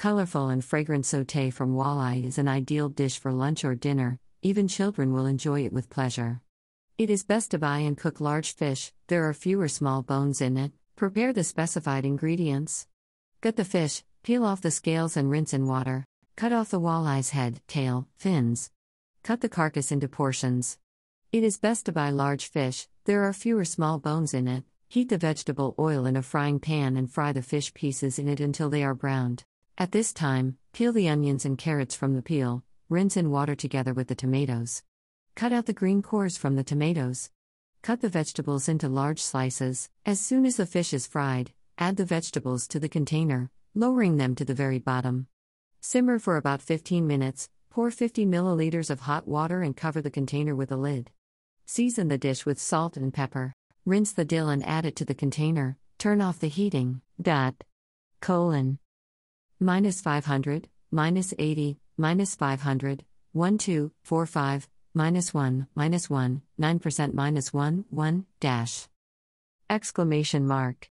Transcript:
Colorful and fragrant saute from walleye is an ideal dish for lunch or dinner, even children will enjoy it with pleasure. It is best to buy and cook large fish, there are fewer small bones in it. Prepare the specified ingredients. Gut the fish, peel off the scales and rinse in water. Cut off the walleye's head, tail, fins. Cut the carcass into portions. It is best to buy large fish, there are fewer small bones in it. Heat the vegetable oil in a frying pan and fry the fish pieces in it until they are browned. At this time, peel the onions and carrots from the peel, rinse in water together with the tomatoes. Cut out the green cores from the tomatoes. Cut the vegetables into large slices. As soon as the fish is fried, add the vegetables to the container, lowering them to the very bottom. Simmer for about 15 minutes, pour 50 milliliters of hot water and cover the container with a lid. Season the dish with salt and pepper. Rinse the dill and add it to the container. Turn off the heating. Dot. Colon minus 500, minus 80, minus 500, 1 2, 4 5, minus 1, minus 1, 9% minus 1, 1, dash. Exclamation mark.